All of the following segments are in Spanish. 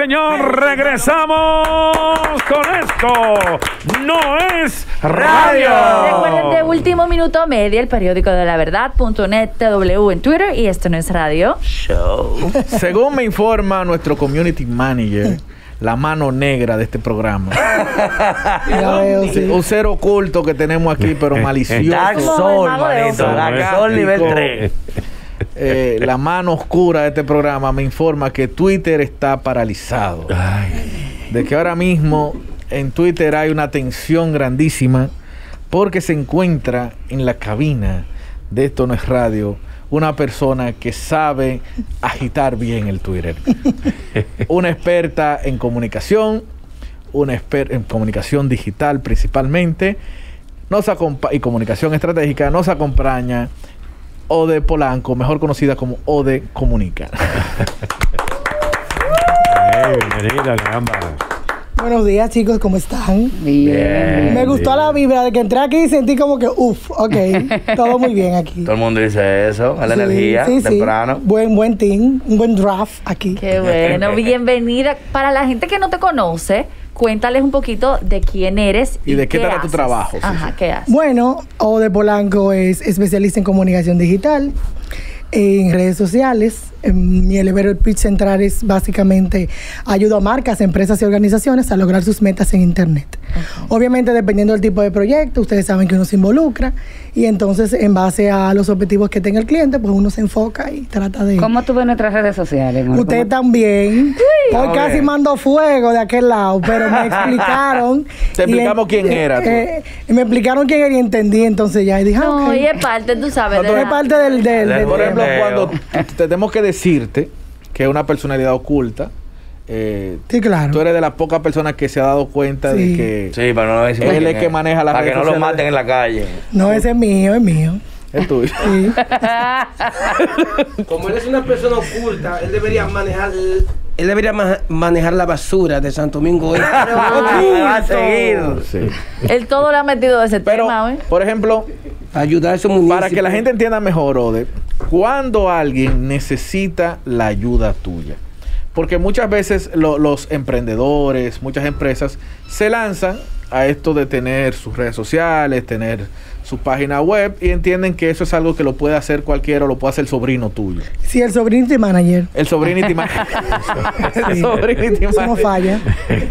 señor, regresamos con esto. No es radio. Recuerden de Último Minuto Media, el periódico de la verdad.net, TW en Twitter y esto no es radio. Según me informa nuestro community manager, la mano negra de este programa. Ya veo, sí. Un ser oculto que tenemos aquí, pero malicioso. Dark Soul, manito. Dark Soul nivel Como- 3. Eh, la mano oscura de este programa me informa que Twitter está paralizado. De que ahora mismo en Twitter hay una tensión grandísima porque se encuentra en la cabina de Esto No es Radio una persona que sabe agitar bien el Twitter. una experta en comunicación, una experta en comunicación digital principalmente, nos y comunicación estratégica, nos acompaña Ode Polanco, mejor conocida como Ode Comunica. Hey, bienvenida, caramba. Buenos días, chicos, ¿cómo están? Bien. Me gustó la vibra de que entré aquí y sentí como que, uff, ok, todo muy bien aquí. Todo el mundo dice eso. A la Sí, energía, sí, sí. temprano. Buen, buen team, un buen draft aquí. Qué bueno, bienvenida. Para la gente que no te conoce, cuéntales un poquito de quién eres Y de qué trata tu trabajo, sí, Ajá, sí. ¿qué haces? Bueno, Ode Polanco es especialista en comunicación digital, en redes sociales. En mi elevator pitch central es básicamente ayuda a marcas, empresas y organizaciones a lograr sus metas en Internet. Obviamente, dependiendo del tipo de proyecto, ustedes saben que uno se involucra y entonces, en base a los objetivos que tenga el cliente, pues uno se enfoca y trata de. ¿Cómo tú ves nuestras redes sociales? amor? Usted ¿Cómo- también. Hoy Ok. casi mandó fuego de aquel lado, pero me explicaron. Te explicamos en- quién era, tú. eh, y me explicaron quién era y entendí, entonces ya. Y dije, No, ok. y es parte, tú sabes. No, de la- Es parte del. del, ejemplo, cuando tenemos que decirte que es una personalidad oculta, eh, sí, claro. tú eres de las pocas personas que se ha dado cuenta Sí. de que Sí, pero no es el que maneja las Para que no lo maten en la calle. No, ese es mío, es mío. es tuyo. Sí. Como él es una persona oculta, él debería manejar él debería ma- manejar la basura de Santo Domingo. Me va a seguir. Sí. Él todo le ha metido de ese Pero, tema, ¿eh? por ejemplo, Ayudar a esos municipios. para que la gente entienda mejor, Ode, cuando alguien necesita la ayuda tuya. Porque muchas veces lo- los emprendedores, muchas empresas se lanzan a esto de tener sus redes sociales, tener su página web y entienden que eso es algo que lo puede hacer cualquiera o lo puede hacer el sobrino tuyo. Sí, el sobrinity manager. El sobrinity manager. el sobrinity Eso no manager. falla.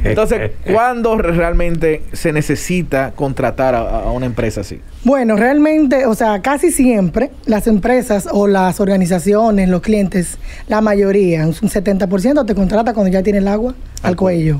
Entonces, ¿cuándo realmente se necesita contratar a, a una empresa así? Bueno, realmente, o sea, casi siempre las empresas o las organizaciones, los clientes, la mayoría, un 70% te contrata cuando ya tiene el agua al, Al cuello.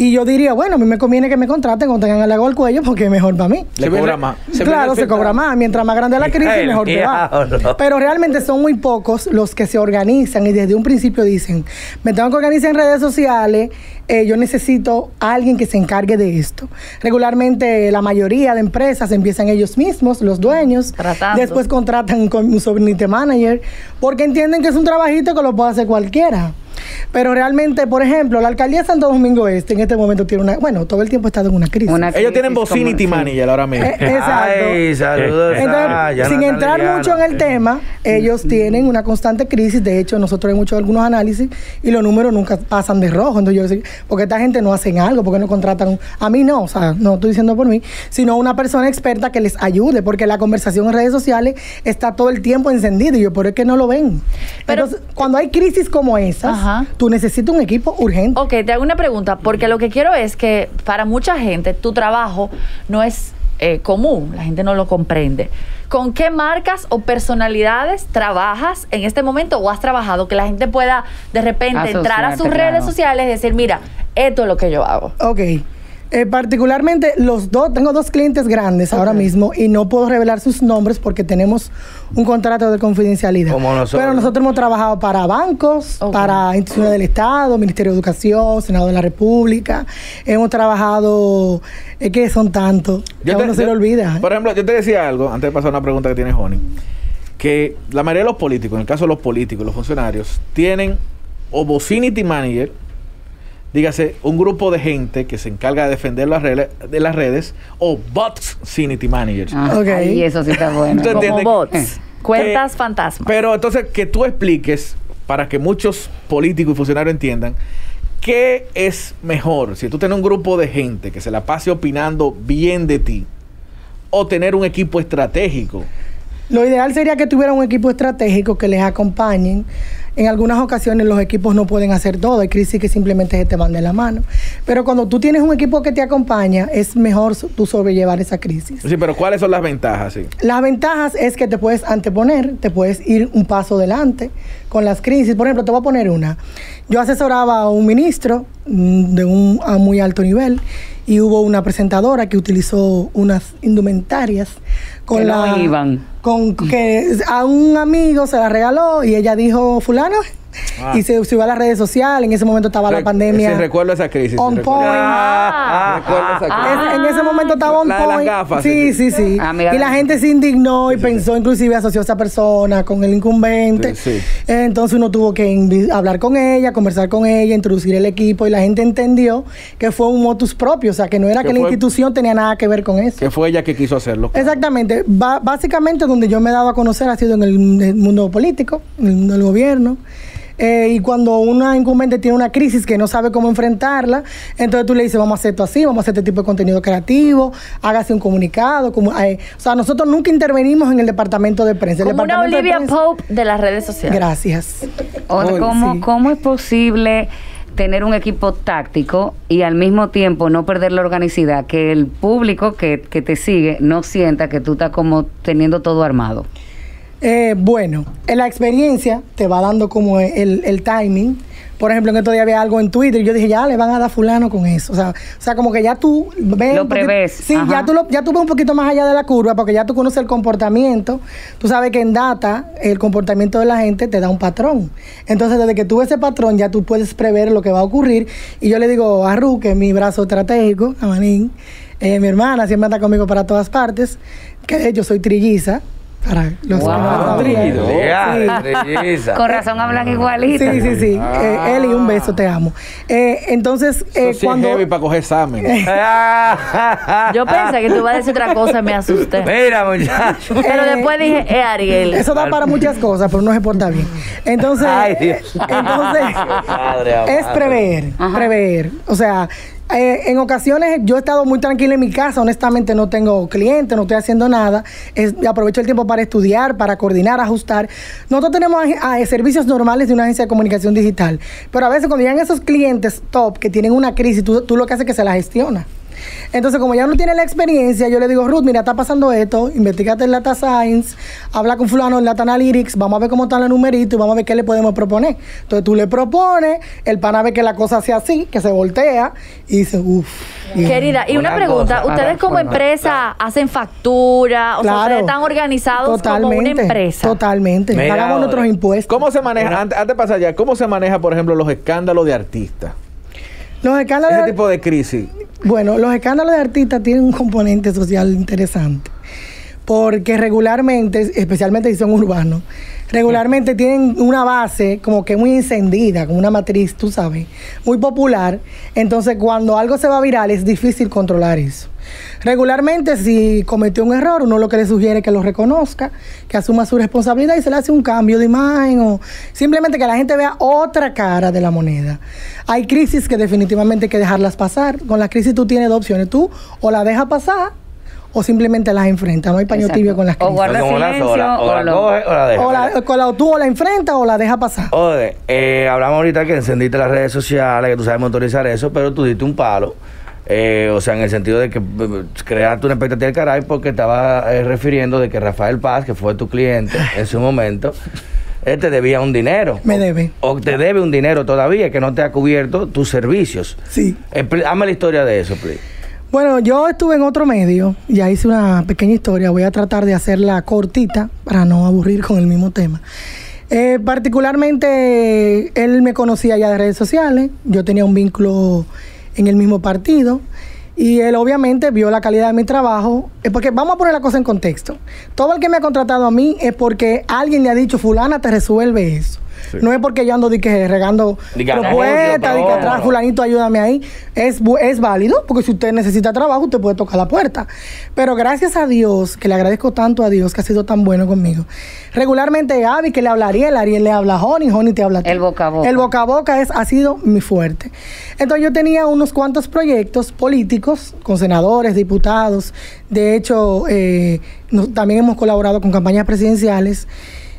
Y yo diría, bueno, a mí me conviene que me contraten cuando tengan el agua al cuello porque es mejor para mí. Se cobra más. Se claro, se cobra más. Mientras más grande la crisis, El mejor te va. Pero realmente son muy pocos los que se organizan y desde un principio dicen, me tengo que organizar en redes sociales, eh, yo necesito a alguien que se encargue de esto. Regularmente la mayoría de empresas empiezan ellos mismos, los dueños, Tratando. después contratan con un sobrinite manager, porque entienden que es un trabajito que lo puede hacer cualquiera. Pero realmente, por ejemplo, la alcaldía de Santo Domingo Este en este momento tiene una, bueno, todo el tiempo ha estado en una crisis. Una Ellos tienen sí. Manager ahora mismo. Eh, Exacto. Ay, saludos. Entonces, ah, ya sin entrar mucho en el tema, ellos tienen una constante crisis. De hecho, nosotros hemos hecho algunos análisis y los números nunca pasan de rojo. Entonces, yo porque esta gente no hacen algo, porque no contratan. A mí no, o sea, no estoy diciendo por mí, sino una persona experta que les ayude, porque la conversación en redes sociales está todo el tiempo encendida y yo, por es que no lo ven. Pero- Entonces, cuando hay crisis como esas, Ajá. tú necesitas un equipo urgente. Ok, te hago una pregunta, porque lo que quiero es que para mucha gente tu trabajo no es eh, común, la gente no lo comprende. ¿Con qué marcas o personalidades trabajas en este momento o has trabajado que la gente pueda de repente entrar a sus redes claro. sociales y decir, mira, esto es lo que yo hago? Ok. Eh, particularmente los dos, tengo dos clientes grandes ahora mismo y no puedo revelar sus nombres porque tenemos un contrato de confidencialidad. Como nosotros. Pero nosotros hemos trabajado para bancos, para instituciones del Estado, Ministerio de Educación, Senado de la República. Hemos trabajado, es que son tantos, que uno se le olvida. ¿eh? Por ejemplo, yo te decía algo, antes de pasar a una pregunta que tiene Joni, que la mayoría de los políticos, en el caso de los políticos, los funcionarios, tienen o Manager, dígase, un grupo de gente que se encarga de defender las redes, de las redes, o Bocinity Managers. Ah, Ok. ay, eso sí está bueno. Como bots, cuentas Eh, fantasmas. Pero entonces que tú expliques, para que muchos políticos y funcionarios entiendan, ¿qué es mejor? Si tú tienes un grupo de gente que se la pase opinando bien de ti o tener un equipo estratégico. Lo ideal sería que tuviera un equipo estratégico que les acompañen. En algunas ocasiones los equipos no pueden hacer todo, hay crisis que simplemente se te van de la mano. Pero cuando tú tienes un equipo que te acompaña, es mejor tú sobrellevar esa crisis. Sí, pero ¿cuáles son las ventajas? Sí. Las ventajas es que te puedes anteponer, te puedes ir un paso adelante con las crisis. Por ejemplo, te voy a poner una. Yo asesoraba a un ministro mm, de un a muy alto nivel y hubo una presentadora que utilizó unas indumentarias con Que no la iban. con que a un amigo se la regaló y ella dijo fulano Ah. y se subió a las redes sociales. En ese momento estaba la pandemia. Sí, recuerdo esa crisis. On point. Ah, Recuerdo esa crisis. Es- en ese momento estaba on La de las point. gafas, Sí, sí, sí. Amiga y la gente se indignó y pensó, inclusive asoció a esa persona con el incumbente. Sí, sí. Entonces uno tuvo que hablar con ella, conversar con ella, introducir el equipo y la gente entendió que fue un motus propio, o sea, que no era Que que, la institución tenía nada que ver con eso. Que fue ella que quiso hacerlo. Exactamente. Ba- básicamente donde yo me he dado a conocer ha sido en el, en el mundo político, en el mundo del gobierno. Eh, y cuando una incumbente tiene una crisis que no sabe cómo enfrentarla, entonces tú le dices, vamos a hacer esto así, vamos a hacer este tipo de contenido creativo, hágase un comunicado. Como, eh, o sea, nosotros nunca intervenimos en el departamento de prensa. Como una de Olivia prensa- Pope de las redes sociales. Gracias. ¿cómo, sí. ¿Cómo es posible tener un equipo táctico y al mismo tiempo no perder la organicidad? Que el público que, que te sigue no sienta que tú estás como teniendo todo armado. Eh, bueno, en la experiencia te va dando como el, el timing. Por ejemplo, en estos días había algo en Twitter y yo dije, ya le van a dar fulano con eso. O sea, o sea como que ya tú ves. Lo prevés, Sí, ajá. ya tú, lo- ya tú ves un poquito más allá de la curva porque ya tú conoces el comportamiento. Tú sabes que en data el comportamiento de la gente te da un patrón. Entonces, desde que tú ves ese patrón, ya tú puedes prever lo que va a ocurrir. Y yo le digo a Ru, que es mi brazo estratégico, a Manín, eh, mi hermana siempre anda conmigo para todas partes, que de hecho soy trilliza. Para los que no lo Wow. Legal, Sí. Con razón hablan igualito. Sí, sí, sí. Eh, Eli, un beso, te amo. Eh, entonces, eh, Eso sí cuando... es heavy para coger examen. Yo pensé que tú ibas a decir otra cosa y me asusté. Mira, muchacho. Pero después dije, eh, Ariel. Eso da para muchas cosas, pero no se porta bien. Entonces, Ay, Dios. entonces Madre es amada. prever, Ajá. prever. O sea, eh, en ocasiones yo he estado muy tranquila en mi casa, honestamente no tengo clientes, no estoy haciendo nada, aprovecho el tiempo para estudiar, para coordinar, ajustar. Nosotros tenemos ag- a- servicios normales de una agencia de comunicación digital, pero a veces cuando llegan esos clientes top que tienen una crisis, tú, tú lo que haces es que se la gestiona. Entonces, como ya no tiene la experiencia, yo le digo, Ruth, mira, está pasando esto, investigate en Data Science, habla con fulano en Data Analytics, vamos a ver cómo están los numeritos y vamos a ver qué le podemos proponer. Entonces, tú le propones, el pana ve que la cosa sea así, que se voltea y dice, uff. Querida, y una Una pregunta, cosa, ¿ustedes como empresa hacen factura? O sea, ¿ustedes están organizados como una empresa? Totalmente. Mira, Pagamos ahora, nuestros impuestos. ¿Cómo se maneja, antes, antes de pasar allá, cómo se maneja, por ejemplo, los escándalos de artistas? Los escándalos Ese de- tipo de crisis. Bueno, los escándalos de artistas tienen un componente social interesante. Porque regularmente, especialmente si son urbanos, regularmente tienen una base como que muy encendida, como una matriz, tú sabes, muy popular. Entonces, cuando algo se va viral, es difícil controlar eso. Regularmente, si cometió un error, uno lo que le sugiere es que lo reconozca, que asuma su responsabilidad y se le hace un cambio de imagen o simplemente que la gente vea otra cara de la moneda. Hay crisis que definitivamente hay que dejarlas pasar. Con las crisis tú tienes dos opciones. Tú o la dejas pasar o simplemente las enfrentas. No hay paño Exacto. tibio con las O crisis. guarda Como una silencio sola, o o la lo- coge o la deja. O, la, con la- tú o la enfrentas o la dejas pasar. Oye, eh, hablamos ahorita que encendiste las redes sociales, que tú sabes motorizar eso, pero tú diste un palo. eh, o sea, en el sentido de que eh, creaste una expectativa del caray porque estaba eh, refiriendo de que Rafael Paz, que fue tu cliente en su momento, él te debía un dinero. Me O- debe. O te debe un dinero todavía que no te ha cubierto tus servicios. Sí. Hazme la historia de eso, please. Bueno, yo estuve en otro medio, ya hice una pequeña historia, voy a tratar de hacerla cortita para no aburrir con el mismo tema. Eh, particularmente, él me conocía ya de redes sociales, yo tenía un vínculo en el mismo partido y él obviamente vio la calidad de mi trabajo, eh, porque vamos a poner la cosa en contexto. Todo el que me ha contratado a mí es porque alguien le ha dicho, fulana, te resuelve eso. No es porque yo ando di que regando propuestas, di que atrás, fulanito, ayúdame ahí. Es, es válido, porque si usted necesita trabajo, usted puede tocar la puerta. Pero gracias a Dios, que le agradezco tanto a Dios que ha sido tan bueno conmigo. Regularmente Gaby, que le habla a Ariel, Ariel le habla a Honey, Honey te habla a ti. El boca a boca. El boca a boca es, ha sido mi fuerte. Entonces yo tenía unos cuantos proyectos políticos con senadores, diputados. De hecho, eh, nos- también hemos colaborado con campañas presidenciales.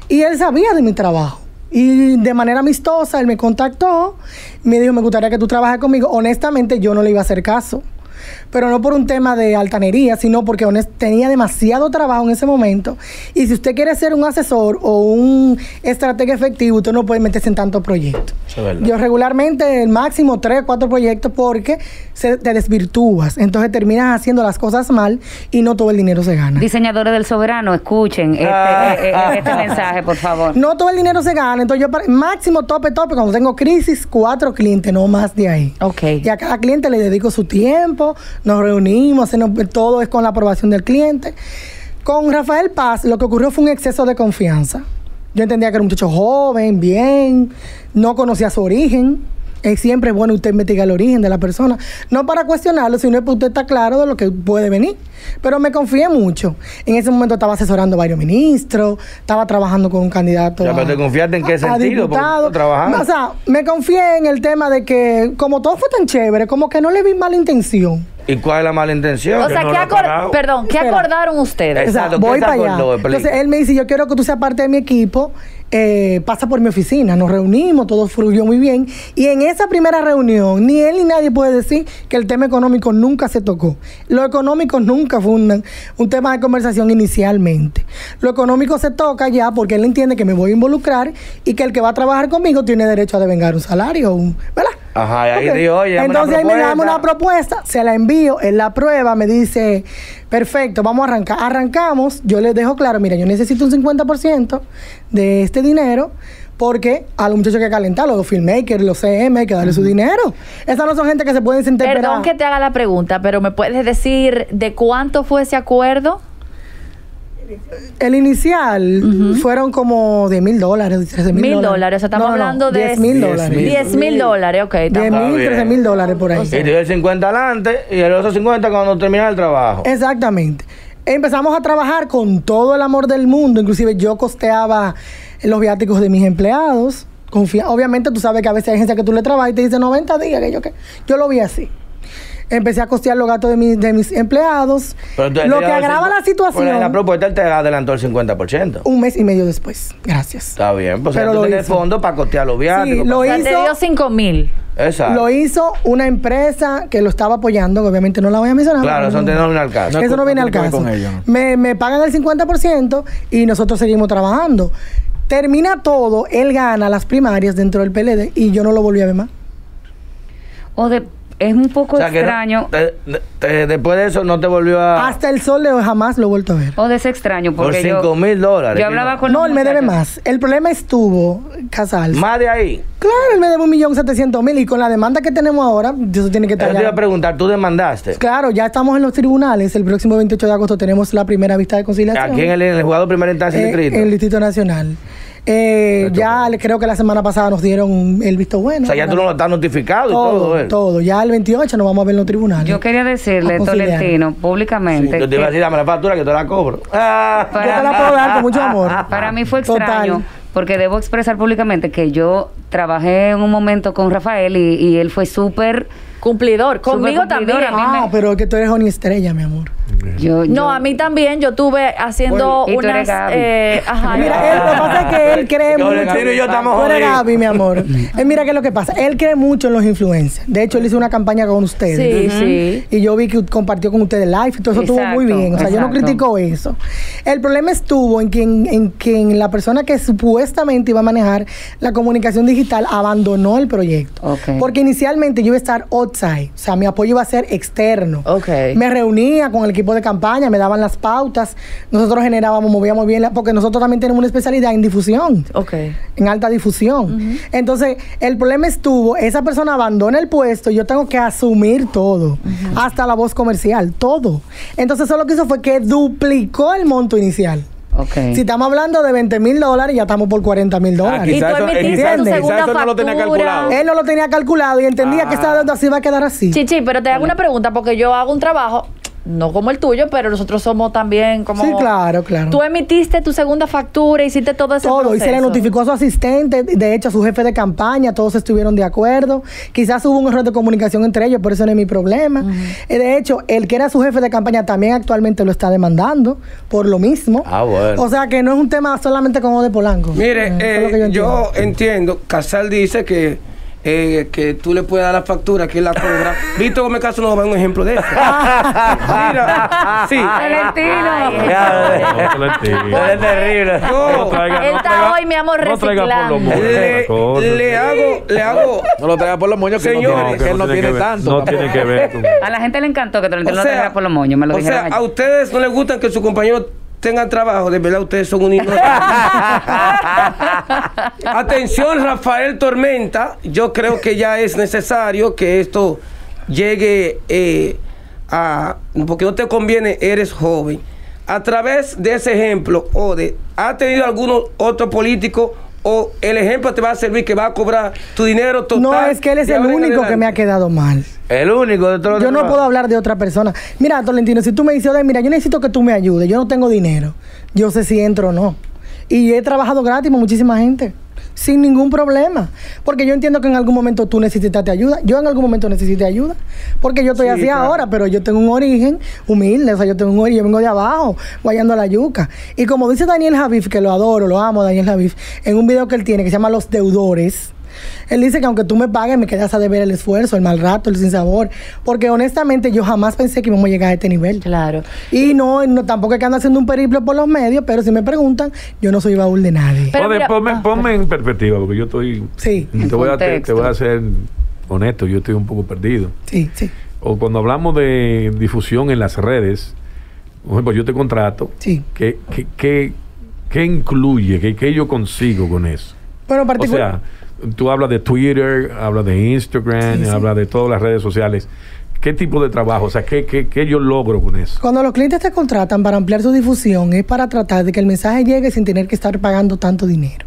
Y él sabía de mi trabajo. Y de manera amistosa, él me contactó, me dijo, me gustaría que tú trabajes conmigo. Honestamente, yo no le iba a hacer caso. Pero no por un tema de altanería, sino porque tenía demasiado trabajo en ese momento. Y si usted quiere ser un asesor o un estratega efectivo, usted no puede meterse en tantos proyectos. Es. Yo regularmente el máximo tres, cuatro proyectos porque se, te desvirtúas. Entonces terminas haciendo las cosas mal y no todo el dinero se gana. Diseñadores del soberano, escuchen este, Ah. eh, eh, este mensaje, por favor. No todo el dinero se gana. Entonces yo para- máximo tope, tope, cuando tengo crisis, cuatro clientes, no más de ahí. Ok. Y a cada cliente le dedico su tiempo, nos reunimos, todo es con la aprobación del cliente. Con Rafael Paz lo que ocurrió fue un exceso de confianza. Yo entendía que era un muchacho joven, bien, no conocía su origen. Es siempre bueno usted investigar el origen de la persona. No para cuestionarlo, sino para usted estar claro de lo que puede venir. Pero me confié mucho. En ese momento estaba asesorando a varios ministros, estaba trabajando con un candidato. Ya, pero ¿te confiaste en qué a sentido? Porque diputado. tú trabajando. O sea, me confié en el tema de que, como todo fue tan chévere, como que no le vi mala intención. ¿Y cuál es la mala intención? O sea, no ¿qué acor- perdón, ¿qué acordaron ustedes? O sea, Exacto, ¿qué voy para allá. acordó? Entonces él me dice, yo quiero que tú seas parte de mi equipo. Eh, pasa por mi oficina, nos reunimos, todo fluyó muy bien. Y en esa primera reunión, ni él ni nadie puede decir que el tema económico nunca se tocó. Lo económico nunca fue un, un tema de conversación inicialmente. Lo económico se toca ya porque él entiende que me voy a involucrar y que el que va a trabajar conmigo tiene derecho a devengar un salario, ¿verdad? Ajá, y ahí Ok. dijo, oye, dame Entonces ahí me propuesta. una propuesta, se la envío, él la prueba, me dice, perfecto, vamos a arrancar. Arrancamos, yo les dejo claro, mira, yo necesito un 50% de este dinero porque a los muchachos hay que calentarlos, los filmmakers, los CM, hay que darle su dinero. Esas no son gente que se pueden sentar Perdón que te haga la pregunta, pero ¿me puedes decir de cuánto fue ese acuerdo? El inicial fueron como de mil dólares, 13 mil Mil dólares, o sea, estamos No, no, no, hablando de 10 mil Diez dólares. mil. 10 mil dólares, ok. De estamos- mil, bien. 13 mil dólares por ahí. O sea, Y te dio el 50 adelante y el otro 50 cuando termina el trabajo. Exactamente. Empezamos a trabajar con todo el amor del mundo. Inclusive yo costeaba los viáticos de mis empleados. Confía- Obviamente tú sabes que a veces hay gente que tú le trabajas y te dice 90 días. Que yo, que yo lo vi así. Empecé a costear los gastos de, mis- de mis empleados. Pero entonces lo que agrava la situación. Bueno, en la propuesta él te adelantó el 50%. un mes y medio después. Gracias. Está bien, pues Pero tú lo tienes hizo. fondo para costear los viáticos. lo O para- sea, te hizo- dio 5 mil. Exacto. Lo hizo una empresa que lo estaba apoyando, que obviamente no la voy a mencionar. Claro, eso no viene al caso. Eso no viene al caso. me, me pagan el 50% y nosotros seguimos trabajando. Termina todo, él gana las primarias dentro del PLD y yo no lo volví a ver más. O de, es un poco O sea, que no- extraño. te- te- después de eso no te volvió a... Hasta el sol de hoy jamás lo he vuelto a ver. O de ese extraño, por porque yo, 5 mil dólares. yo hablaba con No, él me debe más. El problema estuvo, Casal. Más de ahí. Claro, él me debe un millón setecientos mil y con la demanda que tenemos ahora, eso tiene que estar Yo te iba a preguntar, ¿tú demandaste? Claro, ya estamos en los tribunales. El próximo 28 de agosto tenemos la primera vista de conciliación. Aquí en el, en el jugador primera instancia Eh, del distrito. En el Distrito Nacional. Eh, ya le- creo que la semana pasada nos dieron el visto bueno. o sea, ya tú no lo estás notificado y todo, todo, ¿eh? todo. Ya el 28 nos vamos a ver en los tribunales. Yo quería decirle. Tolentino, públicamente. Yo te iba a decir, dame la factura que te la cobro. Ah. Yo te la puedo dar con mucho amor. Para mí fue Total. extraño, porque debo expresar públicamente que yo trabajé en un momento con Rafael y, y él fue súper. Cumplidor. Conmigo cumplidor, también. Ah, me- pero es que tú eres Oni Estrella, mi amor. Yo, No, yo- a mí también. Yo estuve haciendo Bueno, unas. Eh, ajá, Mira, él, lo que pasa es que él cree Yo, mucho. Y yo estamos Tú eres jodidos. Gaby, mi amor. Eh, mira qué es lo que pasa. Él cree mucho en los influencers. De hecho, él hizo una campaña con ustedes. Sí, sí. Y yo vi que compartió con ustedes live y todo eso estuvo muy bien. O sea, yo no critico eso. El problema estuvo en que, en, en que en la persona que supuestamente iba a manejar la comunicación digital abandonó el proyecto. Ok. Porque inicialmente yo iba a estar outside. O sea, mi apoyo iba a ser externo. Ok. Me reunía con el equipo de campaña, me daban las pautas. Nosotros generábamos, movíamos bien, la- porque nosotros también tenemos una especialidad en difusión Ok. en alta difusión. Entonces, el problema estuvo, esa persona abandona el puesto y yo tengo que asumir todo, hasta la voz comercial, todo. Entonces, eso lo que hizo fue que duplicó el monto inicial. Ok. Si estamos hablando de 20 mil dólares, ya estamos por 40 mil Ah, dólares. Y quizás tú eso, eh, emitiste quizás- tu quizás segunda eso no lo tenía calculado. Él no lo tenía calculado y entendía que esta deuda se iba a quedar así. Chichi, pero te hago una pregunta porque yo hago un trabajo, no como el tuyo, pero nosotros somos también como... Sí, claro, claro. Tú emitiste tu segunda factura, hiciste todo ese todo, y se le notificó a su asistente, de hecho a su jefe de campaña, todos estuvieron de acuerdo. Quizás hubo un error de comunicación entre ellos, por eso no es mi problema. Eh, De hecho, el que era su jefe de campaña también actualmente lo está demandando por lo mismo. Ah, bueno. O sea que no es un tema solamente como de Polanco. Mire, Eh, eso es eh, lo que yo, entiendo. entiendo, Casal dice que, eh, que tú le puedes dar la factura, que él la cobra. Víctor Gómez Caso no va a un ejemplo de eso. Mira, sí. Valentino. Ay, Ya, No, Tolentino. Es terrible. No traiga- Él está traiga- hoy, mi amor, no traiga por reciclando. los moños le, hago, le hago. No lo traiga por los moños que él no tiene tanto. No tiene que ver con... A la gente le encantó que Tolentino O no sea, trajera por los moños, me lo o sea, ayer. a ustedes no les gusta que sus compañeros tengan trabajo, de verdad ustedes son un ignorante. Atención, Rafael Tormenta, yo creo que ya es necesario que esto llegue eh, a... Porque no te conviene, eres joven. A través de ese ejemplo, o de... ¿Ha tenido algún otro político o el ejemplo te va a servir que va a cobrar tu dinero total? No, es que él es el único que me ha quedado mal. El único de todos los Yo no puedo hablar de otra persona. Mira, Tolentino, si tú me dices, "Oye, mira, yo necesito que tú me ayudes, yo no tengo dinero, yo sé si entro o no. Y he trabajado gratis con muchísima gente, sin ningún problema. Porque yo entiendo que en algún momento tú necesitaste ayuda. Yo en algún momento necesité ayuda. Porque yo estoy Sí, así claro. ahora, pero yo tengo un origen humilde. O sea, yo tengo un origen, yo vengo de abajo, guayando la yuca. Y como dice Daniel Javif, que lo adoro, lo amo, Daniel Javif, en un video que él tiene que se llama Los Deudores. Él dice que aunque tú me pagues, me quedas a deber el esfuerzo, el mal rato, el sinsabor. Porque honestamente yo jamás pensé que íbamos a llegar a este nivel. Claro. Y no, no tampoco es que ando haciendo un periplo por los medios, pero si me preguntan, yo no soy baúl de nadie. Pero mira- ponme, ah, ponme en perspectiva, porque yo estoy... Sí, Te voy, a, te, voy a ser honesto, yo estoy un poco perdido. sí, sí, O cuando hablamos de difusión en las redes, por ejemplo, yo te contrato, sí. ¿qué, qué, qué, qué incluye? ¿Qué, ¿Qué yo consigo con eso? Pero O particular. sea, tú hablas de Twitter, hablas de Instagram, Sí, sí. hablas de todas las redes sociales. ¿Qué tipo de trabajo? O sea, ¿qué, qué, qué yo logro con eso? Cuando los clientes te contratan para ampliar su difusión, es para tratar de que el mensaje llegue sin tener que estar pagando tanto dinero.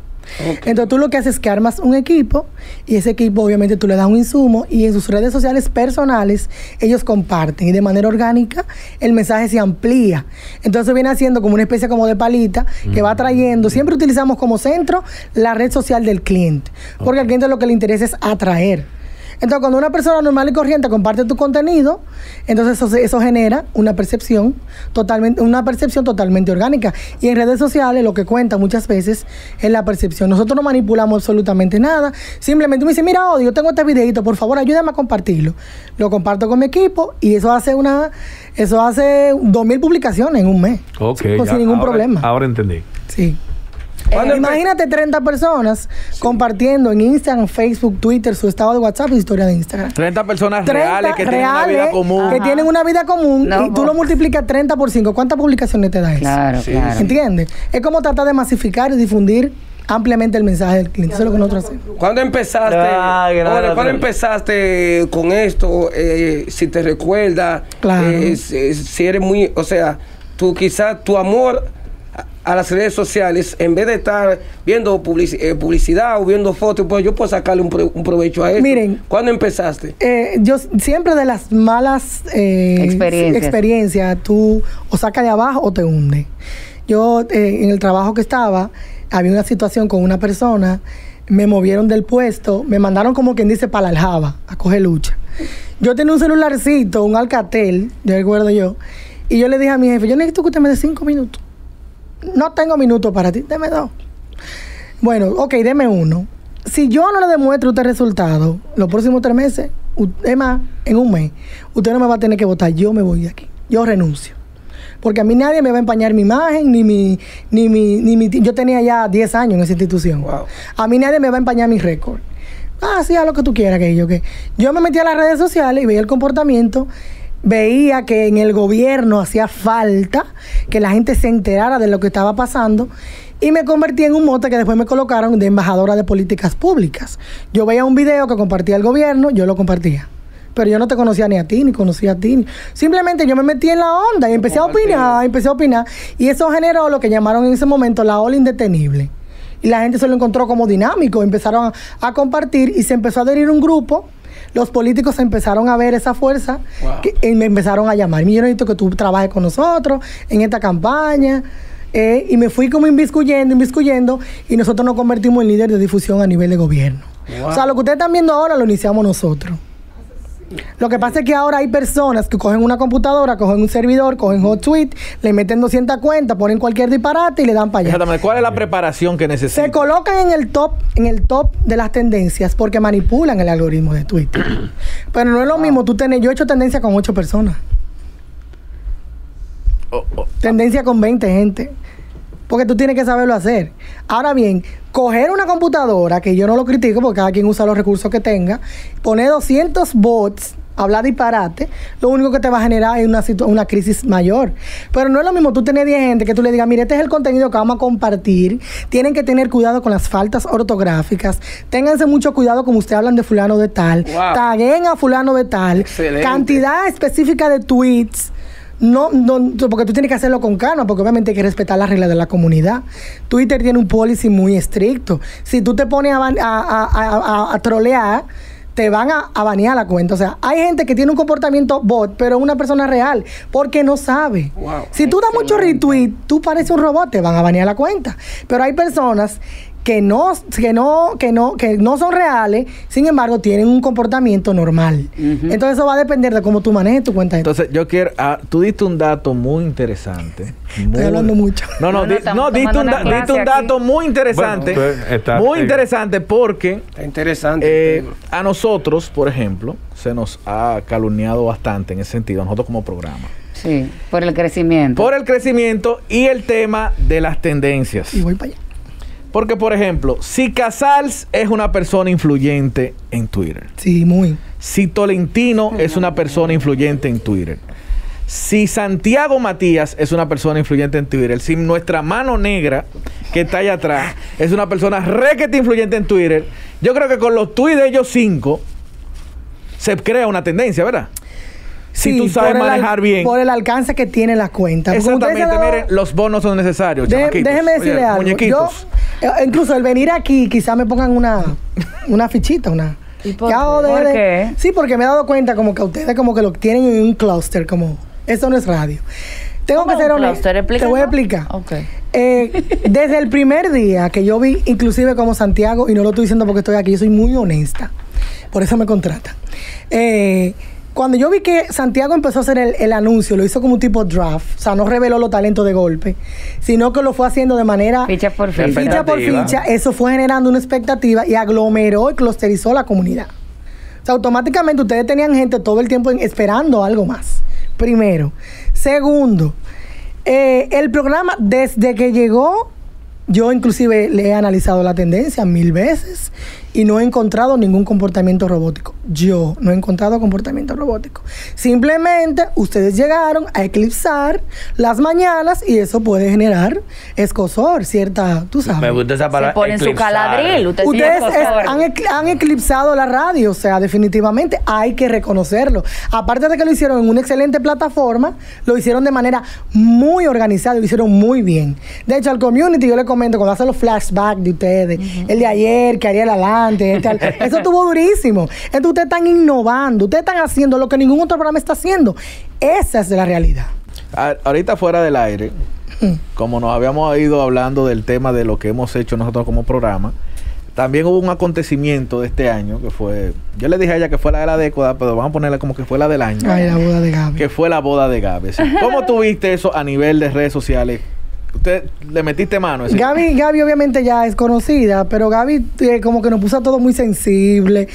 Entonces tú lo que haces es que armas un equipo y ese equipo obviamente tú le das un insumo y en sus redes sociales personales ellos comparten. Y de manera orgánica el mensaje se amplía. Entonces viene haciendo como una especie como de palita que va trayendo, siempre utilizamos como centro la red social del cliente, porque al cliente lo que le interesa es atraer. Entonces, cuando una persona normal y corriente comparte tu contenido, entonces eso, eso genera una percepción totalmente, una percepción totalmente orgánica. Y en redes sociales lo que cuenta muchas veces es la percepción. Nosotros no manipulamos absolutamente nada. Simplemente me dice, mira, odio, tengo este videito, por favor, ayúdame a compartirlo. Lo comparto con mi equipo y eso hace una, eso hace dos mil publicaciones en un mes. Ok, ya, sin ningún ahora- problema. Ahora entendí. Sí. ¿Cuándo Eh, imagínate 30 personas compartiendo en Instagram, Facebook, Twitter, su estado de WhatsApp y su historia de Instagram. 30 personas 30 reales que tienen una vida común. que tienen una vida común No, y tú lo multiplicas 30 por 5. ¿Cuántas publicaciones te da eso? Claro, claro. ¿Entiendes? Es como tratar de masificar y difundir ampliamente el mensaje del cliente. Eso es lo que nosotros hacemos. ¿Cuándo empezaste? Era ¿Cuándo empezaste con esto? Eh, si te recuerdas, Claro. eh, si, si eres muy, o sea, tú quizás tu amor a, las redes sociales, en vez de estar viendo publici- eh, publicidad o viendo fotos, pues yo puedo sacarle un, pro- un provecho a esto. Miren. ¿Cuándo empezaste? Eh, yo siempre de las malas eh, Experiencias. experiencias, tú o sacas de abajo o te hunde. Yo eh, en el trabajo que estaba, había una situación con una persona, me movieron del puesto, me mandaron como quien dice para la aljaba, a coger lucha. Yo tenía un celularcito, un Alcatel, yo recuerdo yo, y yo le dije a mi jefe, yo necesito que usted me dé cinco minutos. No tengo minutos para ti, deme dos. Bueno, ok, deme uno. Si yo no le demuestro usted resultado los próximos tres meses, es más, en un mes, usted no me va a tener que votar, yo me voy de aquí. Yo renuncio. Porque a mí nadie me va a empañar mi imagen, ni mi, ni mi, ni mi... Yo tenía ya 10 años en esa institución. Wow. A mí nadie me va a empañar mi récord. Ah, sí, haz lo que tú quieras, que yo que... Yo me metí a las redes sociales y veía el comportamiento, veía que en el gobierno hacía falta que la gente se enterara de lo que estaba pasando y me convertí en un mote que después me colocaron de embajadora de políticas públicas. Yo veía un video que compartía el gobierno, yo lo compartía. pero yo no te conocía ni a ti, ni conocía a ti. Simplemente yo me metí en la onda y empecé a opinar, empecé a opinar. Y eso generó lo que llamaron en ese momento la ola indetenible. Y la gente se lo encontró como dinámico, empezaron a, a compartir y se empezó a adherir un grupo. Los políticos empezaron a ver esa fuerza que- y me empezaron a llamar. Yo necesito que tú trabajes con nosotros en esta campaña. Eh, y me fui como inviscuyendo, inviscuyendo, y nosotros nos convertimos en líder de difusión a nivel de gobierno. O sea, lo que ustedes están viendo ahora lo iniciamos nosotros. Lo que pasa es que ahora hay personas que cogen una computadora, cogen un servidor, cogen hot tweet, le meten 200 cuentas, ponen cualquier disparate y le dan para allá. Exactamente. ¿Cuál es la preparación que necesita? Se colocan en el top, en el top de las tendencias porque manipulan el algoritmo de Twitter. Pero no es lo mismo tú tener, yo he hecho tendencia con 8 personas. Oh, oh. Tendencia con 20 gente. Porque tú tienes que saberlo hacer. Ahora bien, coger una computadora, que yo no lo critico porque cada quien usa los recursos que tenga, poner 200 bots, hablar disparate, lo único que te va a generar es una, una crisis mayor. Pero no es lo mismo tú tener 10 gente que tú le digas, mire, este es el contenido que vamos a compartir. Tienen que tener cuidado con las faltas ortográficas. Ténganse mucho cuidado como ustedes hablan de fulano de tal. Wow. Taguen a fulano de tal. Excelente. Cantidad específica de tweets. No, no, porque tú tienes que hacerlo con calma, porque obviamente hay que respetar las reglas de la comunidad. Twitter tiene un policy muy estricto. Si tú te pones a, a, a- a- trolear, te van a, a banear la cuenta. O sea, hay gente que tiene un comportamiento bot, pero una persona real, porque no sabe. Wow. Si tú das mucho retweet, tú pareces un robot, te van a banear la cuenta. Pero hay personas que no, que no, que no, que no son reales, sin embargo, tienen un comportamiento normal. Entonces eso va a depender de cómo tú manejes tu cuenta de Entonces, yo quiero. ah, tú diste un dato muy interesante. Muy- hablando mucho. No, no, No, di- diste, un, da- diste un dato aquí. muy interesante. Bueno, entonces, está- muy interesante porque Está interesante. eh, a nosotros, por ejemplo, se nos ha calumniado bastante en ese sentido, a nosotros como programa. Sí, por el crecimiento. Por el crecimiento y el tema de las tendencias. Y voy para allá. Porque, por ejemplo, si Casals es una persona influyente en Twitter. Sí, muy. Si Tolentino es una persona influyente en Twitter. Si Santiago Matías es una persona influyente en Twitter. Si nuestra mano negra que está allá atrás es una persona requete influyente en Twitter. Yo creo que con los tweets de ellos cinco se crea una tendencia, ¿verdad? Si tú sabes manejar bien. Por el alcance que tiene la cuenta. Exactamente, miren, los bonos son necesarios. De- déjeme decirle Oye, algo. Muñequitos. Incluso el venir aquí, quizá me pongan una, una fichita, una. ¿Y por Ya, qué? de- ¿Por de- qué? Sí, porque me he dado cuenta como que ustedes como que lo tienen en un clúster, como eso no es radio. Tengo ¿Cómo que ser un honesto. clúster? Te voy a explicar. Ok. Eh, desde el primer día que yo vi, inclusive como Santiago, y no lo estoy diciendo porque estoy aquí, yo soy muy honesta, por eso me contratan. Eh, cuando yo vi que Santiago empezó a hacer el, el anuncio, lo hizo como un tipo draft, o sea, no reveló los talentos de golpe, sino que lo fue haciendo de manera Ficha por ficha. Ficha por ficha, eso fue generando una expectativa y aglomeró y clusterizó la comunidad. O sea, automáticamente ustedes tenían gente todo el tiempo esperando algo más. Primero. Segundo, eh, el programa desde que llegó, yo inclusive le he analizado la tendencia mil veces y no he encontrado ningún comportamiento robótico. Yo no he encontrado comportamiento robótico. Simplemente ustedes llegaron a eclipsar las mañanas y eso puede generar escosor, cierta, tú sabes. Me gusta esa Se palabra. pone en su caladril. Usted Ustedes tiene es- han, han eclipsado la radio, o sea, definitivamente hay que reconocerlo. Aparte de que lo hicieron en una excelente plataforma, lo hicieron de manera muy organizada, lo hicieron muy bien. De hecho, al community yo le comento cuando hacen los flashbacks de ustedes, el de ayer, que haría eso estuvo durísimo. Entonces ustedes están innovando, ustedes están haciendo lo que ningún otro programa está haciendo. Esa es la realidad. A- ahorita fuera del aire, como nos habíamos ido hablando del tema de lo que hemos hecho nosotros como programa, también hubo un acontecimiento de este año que fue, yo le dije a ella que fue la de la década, pero vamos a ponerla como que fue la del año, Ay, la boda de Gaby. que fue la boda de Gaby. sí. ¿Cómo tuviste eso a nivel de redes sociales? ¿Usted le metiste mano? Ese- Gaby, Gaby obviamente ya es conocida, pero Gaby eh, como que nos puso a todo muy sensible.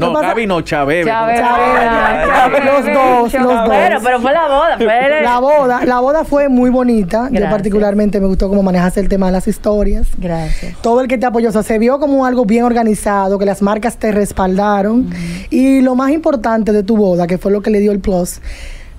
No, pasa- Gaby no, Chabebe. Chávez, Chabela, Chávez, los dos, los dos. Bueno, pero fue la boda. Fue La boda, la boda fue muy bonita. Yo particularmente me gustó cómo manejaste el tema de las historias. Gracias. Todo el que te apoyó, o sea, se vio como algo bien organizado, que las marcas te respaldaron. Y lo más importante de tu boda, que fue lo que le dio el plus,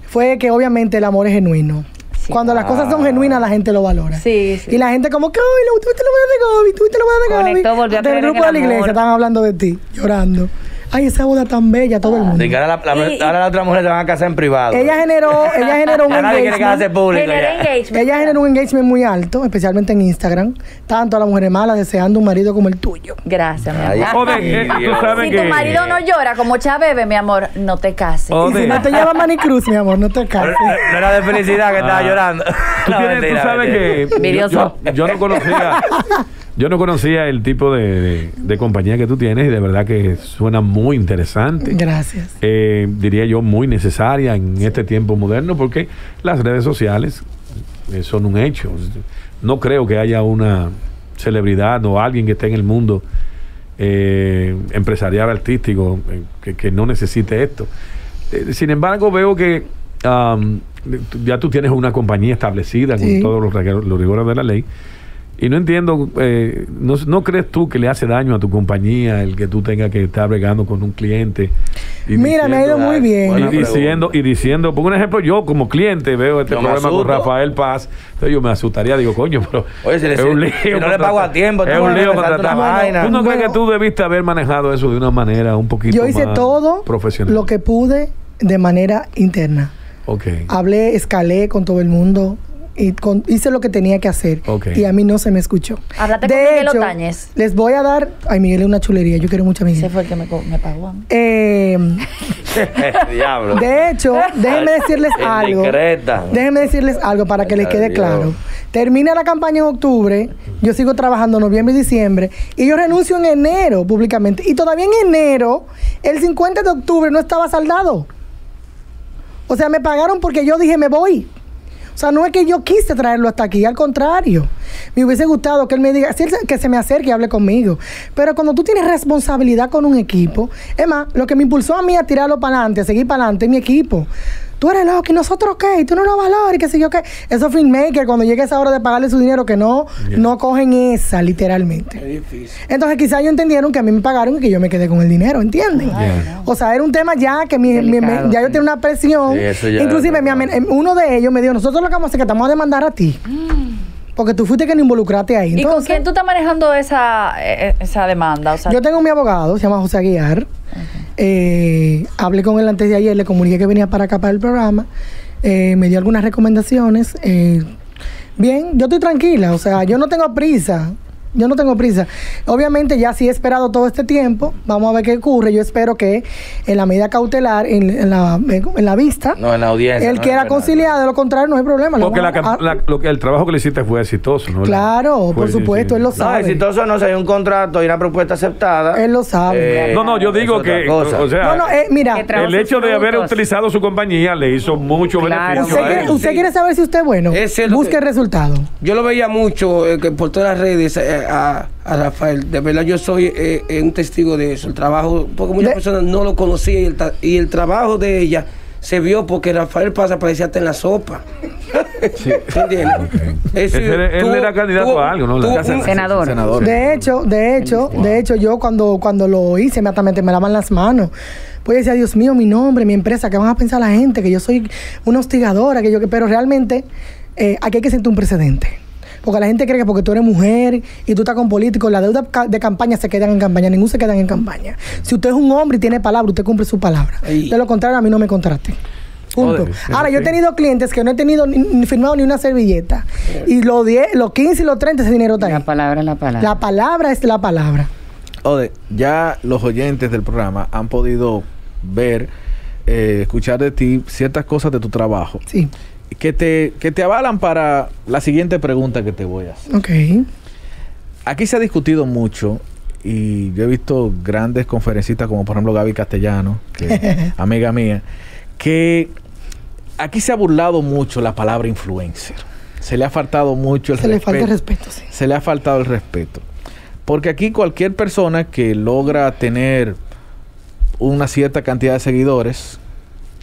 fue que obviamente el amor es genuino. Sí. Cuando las cosas son genuinas, la gente lo valora. Sí, sí. Y la gente como que, ay, lo, tuviste la boda de Gaby, tuviste la boda de Gaby. Conectó, volvió a Hasta el creer en grupo de la iglesia estaban hablando de ti, llorando. Ay, esa boda tan bella, todo el mundo. De que ahora, la, la- Y- ahora las otras mujeres se van a casar en privado. Ella generó, ella generó un Ya nadie quiere casarse engagement. público. Generé ya. engagement. Ella generó un engagement muy alto, especialmente en Instagram. Tanto a las mujeres malas deseando un marido como el tuyo. Gracias, mi amor. Eh, tú sabes Si que... tu marido no llora como Chabebe, mi amor, no te cases. Y si no te lleva Manicruz, mi amor, no te cases. no- no era de felicidad que estaba Ah. llorando. Tú, No, tienes- tú mentira, sabes mentira. que yo- yo no conocía yo no conocía el tipo de, de- de compañía que tú tienes y de verdad que suena muy interesante. Gracias. Eh, diría yo muy necesaria en este tiempo moderno porque las redes sociales eh, son un hecho. No creo que haya una celebridad o alguien que esté en el mundo eh, empresarial artístico eh, que, que no necesite esto. Eh, sin embargo, veo que tú- ya tú tienes una compañía establecida Sí. con todos los rigores de la ley. Y no entiendo, eh, no, ¿no crees tú que le hace daño a tu compañía el que tú tengas que estar bregando con un cliente? y Mira, me ha ido diciendo- muy bien. y diciendo, y diciendo, por un ejemplo, yo como cliente veo este Yo problema con. Rafael Paz, entonces yo me asustaría, digo, coño, pero Oye, si le- es un lío. si no le pago a tiempo, es un lío vas a saltar contratar- una vaina. ¿Tú no crees que tú debiste haber manejado eso de una manera un poquito Yo hice más todo profesional? lo que pude de manera interna. Ok. Hablé, escalé con todo el mundo y con- hice lo que tenía que hacer. Y a mí no se me escuchó. Háblate con Miguel Otañez. les voy a dar. Ay, Miguel es una chulería. Yo quiero mucho a Ese Miguel. fue el que me, pagó. Eh, Diablo. de hecho, déjenme decirles algo. Déjenme decirles algo para que les quede Dios. claro. Termina la campaña en octubre, yo sigo trabajando noviembre y diciembre, y yo renuncio en enero públicamente. Y todavía en enero, el 50 de octubre no estaba saldado. O sea, me pagaron porque yo dije, me voy. O sea, no es que yo quise traerlo hasta aquí, al contrario. Me hubiese gustado que él me diga, que se me acerque y hable conmigo. Pero cuando tú tienes responsabilidad con un equipo, es más, lo que me impulsó a mí a tirarlo para adelante, a seguir para adelante, es mi equipo. Tú eres loco, ¿y nosotros qué? ¿Y tú no lo valoras? ¿Y qué sé yo qué? Esos filmmakers, cuando llegue esa hora de pagarle su dinero, que no, Yeah. no cogen esa, literalmente. Es difícil. Entonces quizás ellos entendieron que a mí me pagaron y que yo me quedé con el dinero, ¿entienden? Yeah. O sea, era un tema ya que mi- mi- me- Delicado, ya yo tenía una presión. Sí, eso ya Inclusive mi uno de ellos me dijo, nosotros lo que vamos a hacer es que te vamos a demandar a ti. Porque tú fuiste que no involucraste ahí. ¿Y con Entonces, quién tú estás manejando esa, eh, esa demanda? O sea, Yo tengo mi abogado, se llama José Aguiar. Eh, hablé con él antes de ayer, le comuniqué que venía para acá para el programa. Eh, me dio algunas recomendaciones. Eh, bien, yo estoy tranquila, o sea, yo no tengo prisa. Yo no tengo prisa. Obviamente ya sí he esperado todo este tiempo. Vamos a ver qué ocurre. Yo espero que en la medida cautelar, en, en la, en la vista, No, en la audiencia. él no quiera conciliar. De lo contrario, no hay problema. Le Porque la, vamos a- cam- la- lo que, el trabajo que le hiciste fue exitoso, ¿no? Claro, Fue- por supuesto, él lo No, sabe. exitoso no, si hay un contrato y una propuesta aceptada. Él lo sabe. No, no, yo digo que, o sea, no, no, eh, mira. El hecho de haber utilizado su compañía le hizo mucho Claro. beneficio. ¿Usted, a quiere, él. usted Sí. quiere saber si usted es bueno? Es Busque que- el resultado. Yo lo veía mucho eh, que por todas las redes eh, a, a Rafael. De verdad, yo soy eh, eh, un testigo de eso. El trabajo, porque muchas De- personas no lo conocían y el, ta- y el trabajo de ella se vio porque Rafael Paz aparecía hasta en la sopa. ¿Se entiende? Eso, Ese era- él era candidato a algo, ¿no? La- un- Senador. Senador. De hecho, de hecho, de hecho, yo cuando, cuando lo hice, inmediatamente me lavan las manos. Pues decía, Dios mío, mi nombre, mi empresa, ¿qué van a pensar la gente? Que yo soy una hostigadora, que yo que. Pero realmente, eh, aquí hay que sentir un precedente. Porque la gente cree que porque tú eres mujer y tú estás con políticos, las deudas de campaña se quedan en campaña, ningún se quedan en campaña. Si usted es un hombre y tiene palabra, usted cumple su palabra. De lo contrario, a mí no me contrate. Punto. Joder, Ahora, yo he tenido clientes que no he tenido ni, ni firmado ni una servilleta. Y los 10, los 15 y los 30, ese dinero está ahí. La palabra es la palabra. La palabra es la palabra. Ode, ya los oyentes del programa han podido ver, eh, escuchar de ti ciertas cosas de tu trabajo Sí. Que te, que te avalan para la siguiente pregunta que te voy a hacer. Ok. Aquí se ha discutido mucho y yo he visto grandes conferencistas como por ejemplo Gaby Castellano, que amiga mía, que aquí se ha burlado mucho la palabra influencer. Se le ha faltado mucho el Se le falta el respeto. respeto, sí. se le ha faltado el respeto. Porque aquí cualquier persona que logra tener una cierta cantidad de seguidores,